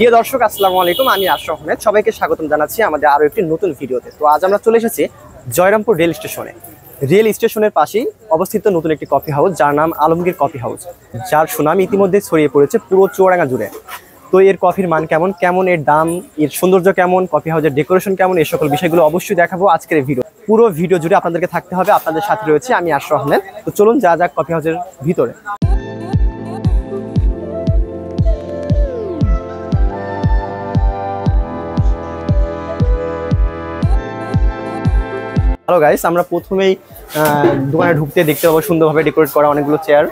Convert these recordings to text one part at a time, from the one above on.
প্রিয় দর্শক, আসসালামু আলাইকুম। আমি আশরাফ আহমেদ। সবাইকে স্বাগতম জানাচ্ছি আমাদের আরও একটি নতুন ভিডিওতে। তো আজ আমরা চলে এসেছি জয়রামপুর রেল স্টেশনে। রেল স্টেশনের পাশেই অবস্থিত নতুন একটি কফি হাউস, যার নাম আলমগীর কফি হাউস, যার সুনাম ইতিমধ্যে ছড়িয়ে পড়েছে পুরো চুয়াডাঙ্গা জুড়ে। তো এর কফির মান কেমন? কেমন? এর দাম? এর সৌন্দর্য কেমন? কফি হাউসের ডেকোরেশন কেমন? এই সকল বিষয়গুলো অবশ্যই দেখাবো আজকের ভিডিও। পুরো ভিডিও জুড়ে আপনাদেরকে থাকতে হবে। আপনাদের সাথে রয়েছে আমি আশরাফ আহমেদ। তো চলুন, যা যাক কফি হাউসের ভিতরে। হ্যালো গাইস আমরা প্রথমেই দোকানে ঢুকতে দেখতে পাবো, সুন্দরভাবে ডেকোরেট করা অনেকগুলো চেয়ার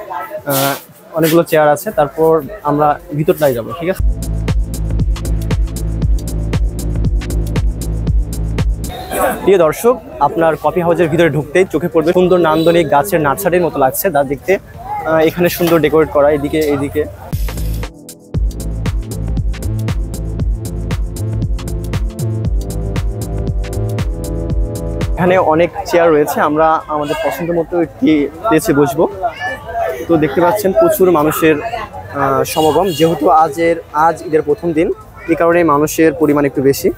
অনেকগুলো চেয়ার আছে। তারপর আমরা ভিতরটাই যাব, ঠিক আছে? প্রিয় দর্শক, আপনার কফি হাউসের ভিতরে ঢুকতেই চোখে পড়বে সুন্দর নান্দনিক গাছের নার্সারির মতো লাগছে যা দেখতে এখানে সুন্দর ডেকোরেট করা, এদিকে এদিকে। এখানে অনেক চেয়ার রয়েছে, আমরা আমাদের পছন্দ মতো একটি প্লেসে বসবো। তো দেখতে পাচ্ছেন প্রচুর মানুষের সমাগম। যেহেতু আজের, আজ ঈদের প্রথম দিন এই কারণে মানুষের পরিমাণ একটু বেশি।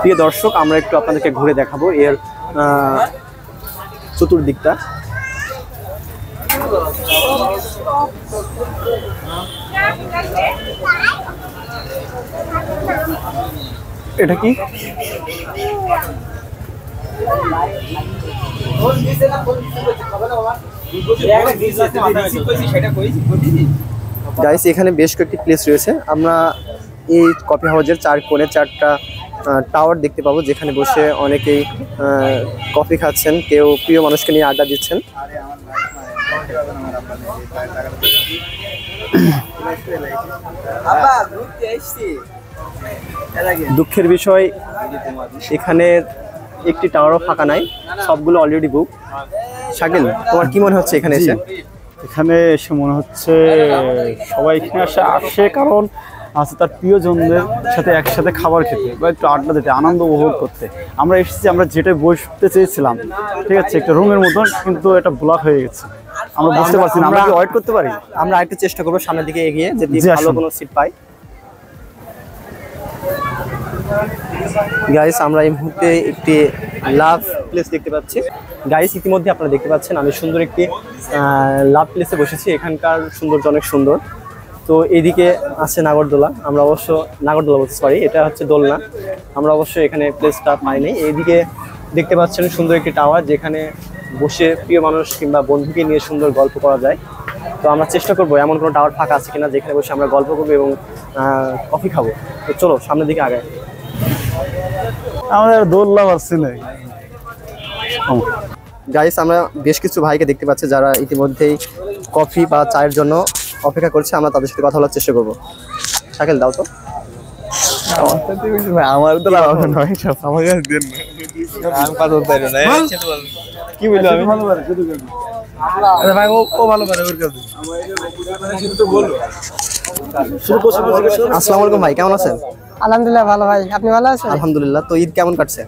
প্রিয় দর্শক, আমরা একটু আপনাদেরকে ঘুরে দেখাবো। এর চতুর্দিকটা। এটা কি? গাইস এখানে বেশ কয়েকটি প্লেস রয়েছে। আমরা এই কফি হাউসের চার কোণে চারটা টাওয়ার দেখতে পাবো, যেখানে বসে অনেকেই কফি খাচ্ছেন। কেউ প্রিয় মানুষকে নিয়ে আড্ডা দিচ্ছেন। দুঃখের বিষয় এখানে একটি টাওয়ারও ফাঁকা নাই সবগুলো অলরেডি বুক শাকিল তোমার কি মনে হচ্ছে এখানে এসে? এখানে এসে মনে হচ্ছে সবাই এখানে আসে আসে কারণ আছে তার প্রিয়জনদের সাথে একসাথে খাবার খেতে বা একটু আড্ডা দিতে আনন্দ উপভোগ করতে। আমরা এসেছি আমরা যেটাই বসতে চেয়েছিলাম ঠিক আছে একটা রুমের মতন কিন্তু এটা ব্লক হয়ে গেছে। আমরা বুঝতে পারছি না আমরা কি ওয়েট করতে পারি? আমরা আরেকটু চেষ্টা করব সামনের দিকে এগিয়ে যদি ভালো কোনো সিট পাই গাইস আমরা এই মুহূর্তে একটি লাভ প্লেস দেখতে পাচ্ছি। গাইস ইতিমধ্যে আপনারা দেখতে পাচ্ছেন আমি সুন্দর একটি লাভ প্লেসে বসেছি। এখানকার সৌন্দর্য অনেক সুন্দর। তো এইদিকে আছে নাগরদোলা। আমরা অবশ্য নাগরদোলা বলতে পারি এটা হচ্ছে দোলনা। আমরা অবশ্য এখানে প্লেসটা পাইনি। এইদিকে দেখতে পাচ্ছেন সুন্দর একটি টাওয়ার যেখানে বসে প্রিয় মানুষ কিংবা বন্ধুকে নিয়ে সুন্দর গল্প করা যায়। তো আমরা চেষ্টা করব এমন কোনো টাওয়ার ফাঁকা আছে কিনা যেখানে বসে আমরা গল্প করব এবং কফি খাব। তো চলো সামনের দিকে আগে আমাদের দোল্লা পারছি না গাইস আমরা বেশ কিছু ভাইকে দেখতে পাচ্ছি যারা ইতিমধ্যেই কফি বা চায়ের জন্য অপেক্ষা করছে। আমরা তাদের সাথে কথা বলার চেষ্টা করব। শাকেল দাও তো। আমার তো লাভ নয় সব আমাকে দেন না। কি বলল আমি? ভালো পারি আরে ভাই ও ও ভালো পারে ওর কাছে। আসসালামু আলাইকুম ভাই কেমন আছেন? আলহামদুলিল্লাহ ভালো ভাই আপনি ভালো আছেন? আলহামদুলিল্লাহ তো ঈদ কেমন কাটছে?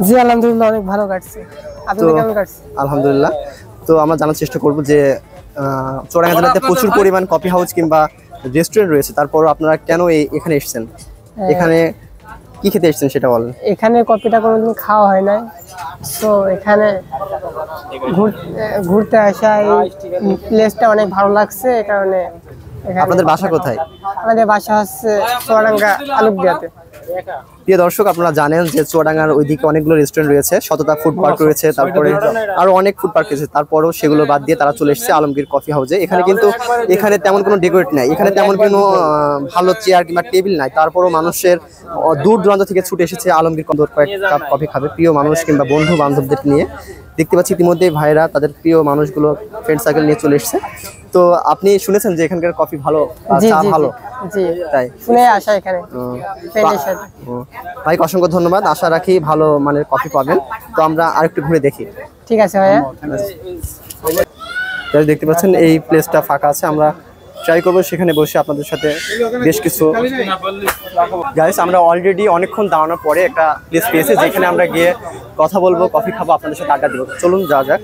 জি আলহামদুলিল্লাহ অনেক ভালো কাটছে। আপনি কেমন কাটছে আলহামদুলিল্লাহ তো আমরা জানার চেষ্টা করব যে জেলাতে প্রচুর পরিমাণ কফি হাউস কিংবা রেস্টুরেন্ট রয়েছে তারপরও আপনারা কেন এই- এখানে এসেছেন? এখানে কি খেতে এসেছেন সেটা বলেন। এখানে কপিটা কোনোদিন খাওয়া হয় নাই। তো এখানে ঘুরতে আসা এই প্লেসটা অনেক ভালো লাগছে এই কারণে আপনাদের বাসা কোথায়? আমাদের বাসা হচ্ছে চুয়াডাঙ্গা আলুকদিয়াতে। প্রিয় দর্শক আপনারা জানেন যে চুয়াডাঙ্গার ওইদিকে অনেকগুলো রেস্টুরেন্ট রয়েছে শততা ফুড পার্ক রয়েছে তারপরে আরও অনেক ফুড পার্ক রয়েছে তারপরেও সেগুলো বাদ দিয়ে তারা চলে এসেছে আলমগীর কফি হাউসে এখানে কিন্তু এখানে তেমন কোনো ডেকোরেট নাই এখানে তেমন কোনো ভালো চেয়ার কিংবা টেবিল নাই তারপরও মানুষের দূর দূরান্ত থেকে ছুটে এসেছে আলমগীর কন্দর কয়েক কাপ কফি খাবে প্রিয় মানুষ কিংবা বন্ধু বান্ধবদের নিয়ে। দেখতে পাচ্ছি ইতিমধ্যে ভাইরা তাদের প্রিয় মানুষগুলো ফ্রেন্ড সার্কেল নিয়ে চলে এসেছে। তো আপনি শুনেছেন যে এখানকার কফি ভালো চা ভালো? তাই। শুনে আসা এখানে ভাইকে অসংখ্য ধন্যবাদ। আশা রাখি ভালো মানের কফি পাবেন। তো আমরা আরেকটু ঘুরে দেখি। ঠিক আছে ভাইয়া। দেখতে পাচ্ছেন এই প্লেসটা ফাঁকা আছে। আমরা ট্রাই করব, সেখানে বসে আপনাদের সাথে বেশ কিছু গাইস আমরা অলরেডি অনেকক্ষণ দাঁড়ানোর পরে একটা প্লেস পেয়েছি, যেখানে আমরা গিয়ে কথা বলব কফি খাব, আপনাদের সাথে আড্ডা দেবো। চলুন যা যাক।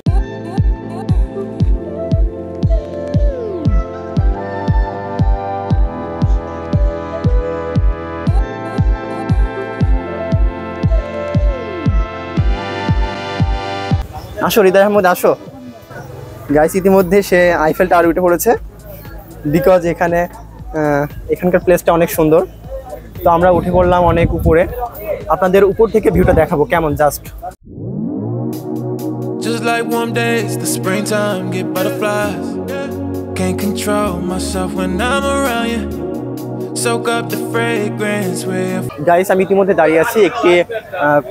আসো, হৃদয় আহমদ, আসো। গাইস ইতিমধ্যে সে আইফেল টাওয়ার উঠে পড়েছে। বিকজ এখানে এখানকার প্লেসটা অনেক সুন্দর তো আমরা উঠে পড়লাম অনেক উপরে আপনাদের উপর থেকে ভিউটা দেখাবো কেমন just Just like warm days, the springtime get butterflies. Can't control myself when I'm around you. Guys আমি ইতিমধ্যে দাঁড়িয়ে আছি একটি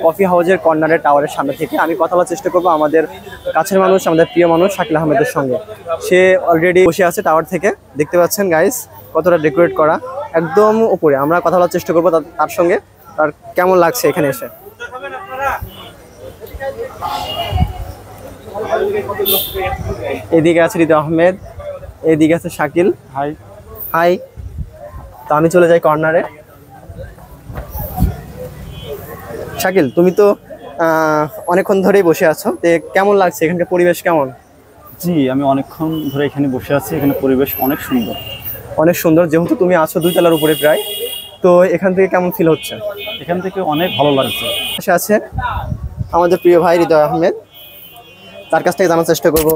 কফি হাউজের কর্নারের টাওয়ারের সামনে থেকে। আমি কথা বলার চেষ্টা করব আমাদের কাছের মানুষ আমাদের প্রিয় মানুষ শাকিল আহমেদের সঙ্গে। সে অলরেডি বসে আছে টাওয়ার থেকে। দেখতে পাচ্ছেন গাইস কতটা ডেকোরেট করা। একদম উপরে। আমরা কথা বলার চেষ্টা করব তার- তার সঙ্গে। তার কেমন লাগছে এখানে এসে? এদিকে আছে হৃদয় আহমেদ এদিকে আছে শাকিল। হাই হাই তো আমি চলে যাই কর্নারে শাকিল তুমি তো অনেকক্ষণ ধরেই বসে আছো তো কেমন লাগছে? এখানকার পরিবেশ কেমন? জি আমি অনেকক্ষণ ধরে এখানে বসে আছি এখানে পরিবেশ অনেক সুন্দর। অনেক সুন্দর যেহেতু তুমি আছো দুই তলার উপরে প্রায় তো এখান থেকে কেমন ফিল হচ্ছে? এখান থেকে অনেক ভালো লাগছে। পাশে আছে আমাদের প্রিয় ভাই হৃদয় আহমেদ। তার কাছ থেকে জানার চেষ্টা করব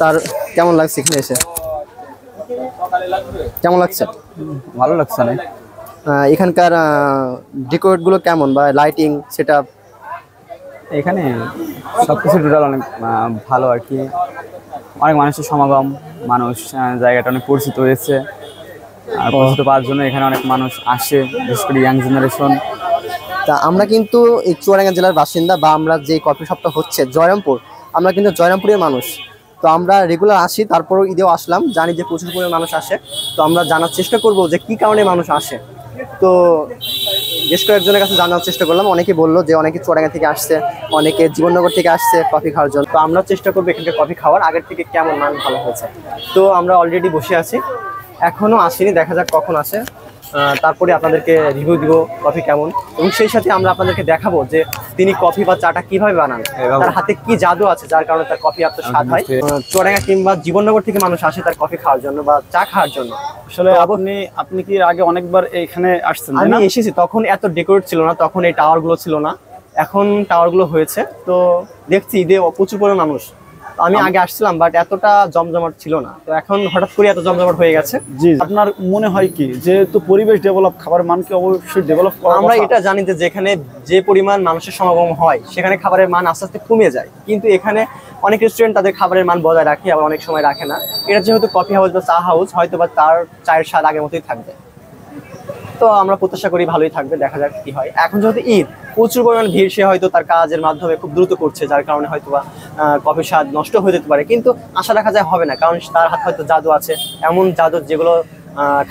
তার কেমন লাগছে এখানে এসে? কেমন লাগছে? ভালো লাগছে না এখানকার ডেকোরেটগুলো কেমন বা লাইটিং সেটা এখানে সবকিছু টোটাল অনেক ভালো আর কি। অনেক মানুষের সমাগম মানুষ জায়গাটা অনেক পরিচিত হয়েছে। আর পরিচিত পাওয়ার জন্য এখানে অনেক মানুষ আসে বিশেষ করে ইয়াং জেনারেশন তা আমরা কিন্তু এই চুয়াডাঙ্গা জেলার বাসিন্দা বা আমরা যে কফি শপটা হচ্ছে জয়রামপুর আমরা কিন্তু জয়রামপুরের মানুষ। তো আমরা রেগুলার আসি, তারপরও ঈদেও আসলাম, জানি যে প্রচুর পরিমাণে মানুষ আসে। তো আমরা জানার চেষ্টা করব যে কি কারণে মানুষ আসে। তো বেশ কয়েকজনের কাছে জানার চেষ্টা করলাম, অনেকে বলল যে অনেকে চুয়াডাঙ্গা থেকে আসছে, অনেকে জীবননগর থেকে আসছে কফি খাওয়ার জন্য। তো আমরা চেষ্টা করব এখানকার কফি খাওয়ার, আগের থেকে কেমন মান ভালো হয়েছে। তো আমরা অলরেডি বসে আছি এখনও আসেনি, দেখা যাক কখন আসে। তারপরে আপনাদেরকে রিভিউ দিব কফি কেমন। এবং সেই সাথে আমরা আপনাদেরকে দেখাবো যে তিনি কফি বা চাটা কীভাবে বানান তার হাতে কি জাদু আছে যার কারণে তার কফি এত স্বাদ হয়। চুয়াডাঙ্গা কিংবা জীবননগর থেকে মানুষ আসে তার কফি খাওয়ার জন্য বা চা খাওয়ার জন্য। আসলে আপনি আপনি কি আগে অনেকবার এখানে আসছেন আমি এসেছি তখন এত ডেকোরেট ছিল না তখন এই টাওয়ারগুলো ছিল না। এখন টাওয়ারগুলো হয়েছে তো দেখছি ঈদে প্রচুর পরিমাণ মানুষ। আমি আগে আসছিলাম বাট এতটা জমজমাট ছিল না। তো এখন হঠাৎ করে এত জমজমাট হয়ে গেছে। জি আপনার মনে হয় কি যেহেতু পরিবেশ ডেভেলপ খাবার মানকে অবশ্যই ডেভেলপ করা আমরা এটা জানি যে যেখানে যে পরিমাণ মানুষের সমাগম হয় সেখানে খাবারের মান আস্তে আস্তে কমে যায়। কিন্তু এখানে অনেক রেস্টুরেন্ট তাদের খাবারের মান বজায় রাখে আবার অনেক সময় রাখে না। এটা যেহেতু কফি হাউস বা চা হাউস হয়তো বা তার চায়ের স্বাদ আগের মতোই থাকবে। তো আমরা প্রত্যাশা করি ভালোই থাকবে দেখা যাক কি হয়। এখন যেহেতু ঈদ প্রচুর পরিমাণ ভিড় সে হয়তো তার কাজের মাধ্যমে খুব দ্রুত করছে যার কারণে হয়তো বা কফির স্বাদ নষ্ট হয়ে যেতে পারে। কিন্তু আশা রাখা যায় হবে না, কারণ তার হাতে হয়তো জাদু আছে। এমন জাদু যেগুলো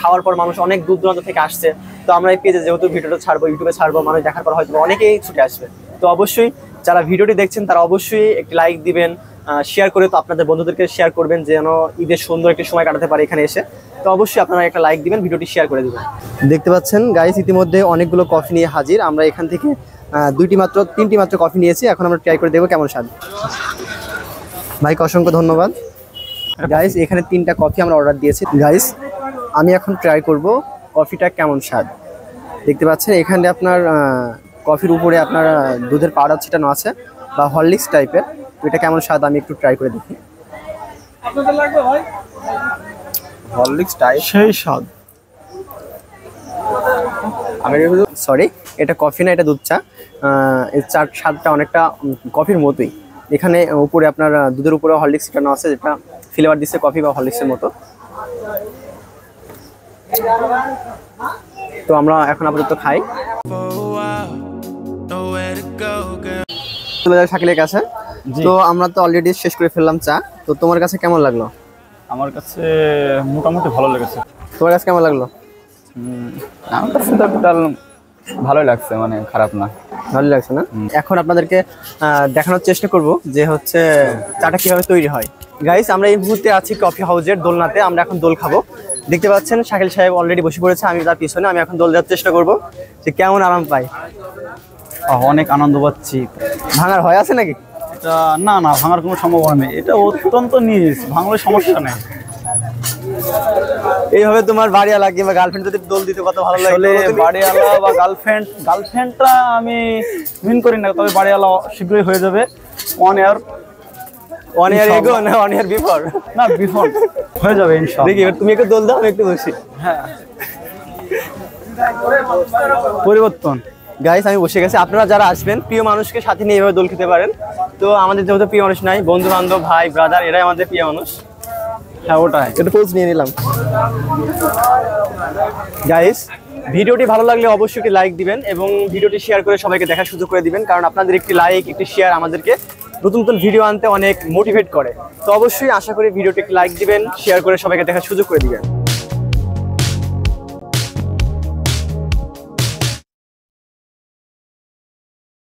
খাওয়ার পর মানুষ অনেক দূর দূরান্ত থেকে আসছে। তো আমরা এই পেজে যেহেতু ভিডিওটা ছাড়বো, ইউটিউবে ছাড়বো, মানুষ দেখার পর হয়তো অনেকেই ছুটে আসবে। তো অবশ্যই যারা ভিডিওটি দেখছেন, তারা অবশ্যই একটি লাইক দিবেন শেয়ার করে তো আপনাদের বন্ধুদেরকে শেয়ার করবেন, যেন ঈদের সুন্দর একটি সময় কাটাতে পারে এখানে এসে। তো অবশ্যই আপনারা একটা লাইক দিবেন, ভিডিওটি শেয়ার করে দেবেন। দেখতে পাচ্ছেন গাইস ইতিমধ্যে অনেকগুলো কফি নিয়ে হাজির। আমরা এখান থেকে দুইটি মাত্র তিনটি মাত্র কফি নিয়েছি। এখন আমরা ট্রাই করে দেখব কেমন স্বাদ। ভাইকে অসংখ্য ধন্যবাদ। গাইস এখানে তিনটা কফি আমরা অর্ডার দিয়েছি। গাইস আমি এখন ট্রাই করব কফিটা কেমন স্বাদ। দেখতে পাচ্ছেন এখানে আপনার কফির উপরে আপনার দুধের পাউডার ছিটানো আছে বা হরলিক্স টাইপের তো এটা কেমন স্বাদ আমি একটু ট্রাই করে দেখি। ভাই? হরলিক্স টাইপ সেই স্বাদ। আমি সরি এটা কফি না এটা দুধ চা। এর চার স্বাদটা অনেকটা কফির মতোই। এখানে উপরে আপনার দুধের উপরে হরলিক্স ছিটানো আছে যেটা ফ্লেভার দিচ্ছে কফি বা হরলিক্সের মতো। তো আমরা এখন আপাতত খাই. চলে যাই শাকিলের কাছে। তো আমরা তো অলরেডি শেষ করে ফেললাম চা। তো তোমার কাছে কেমন লাগল? আমার কাছে মোটামুটি ভালো লেগেছে। তোমার কাছে কেমন লাগল? আমার কাছে তো ভালোই লাগছে মানে খারাপ না। ভালো লাগছে না? এখন আপনাদেরকে দেখানোর চেষ্টা করব যে হচ্ছে চাটা কীভাবে তৈরি হয়। গাইস আমরা এই মুহূর্তে আছি কফি হাউজের দোলনাতে আমরা এখন দোল খাব। দেখতে পাচ্ছেন শাকিল সাহেব অলরেডি বসে পড়েছে আমি তার পিছনে আমি এখন দোল দেওয়ার চেষ্টা করব যে কেমন আরাম পাই অনেক আনন্দ পাচ্ছি। ভাঙার হয় আছে নাকি? না না ভাঙার কোনো সম্ভাবনা নেই। এটা অত্যন্ত নিজ ভাঙলে সমস্যা নেই। এইভাবে তোমার বাড়িওয়ালা কিংবা গার্লফ্রেন্ড যদি দোল দিতে কত ভালো লাগে বাড়িওয়ালা বা গার্লফ্রেন্ড গার্লফ্রেন্ডটা আমি মিন করি না তবে বাড়িওয়ালা শীঘ্রই হয়ে যাবে। One year one year ago না ওয়ান ইয়ার বিফোর না বিফোর হয়ে যাবে ইনশাআল্লাহ দেখি এবার তুমি একটু দোল দাও আমি একটু বসি। হ্যাঁ। পরিবর্তন। গাইস আমি বসে গেছি। আপনারা যারা আসবেন প্রিয় মানুষকে সাথে নিয়ে এভাবে দোল খেতে পারেন। তো আমাদের যেহেতু প্রিয় মানুষ নাই বন্ধু বান্ধব ভাই ব্রাদার এরাই আমাদের প্রিয় মানুষ। হ্যাঁ ওটাই। পোজ নিয়ে নিলাম। গাইস ভিডিওটি ভালো লাগলে অবশ্যই একটি লাইক দিবেন এবং ভিডিওটি শেয়ার করে সবাইকে দেখার সুযোগ করে দিবেন কারণ আপনাদের একটি লাইক একটি শেয়ার আমাদেরকে নতুন নতুন ভিডিও আনতে অনেক মোটিভেট করে। তো অবশ্যই আশা করি ভিডিওটি একটি লাইক দিবেন শেয়ার করে সবাইকে দেখার সুযোগ করে দিবেন।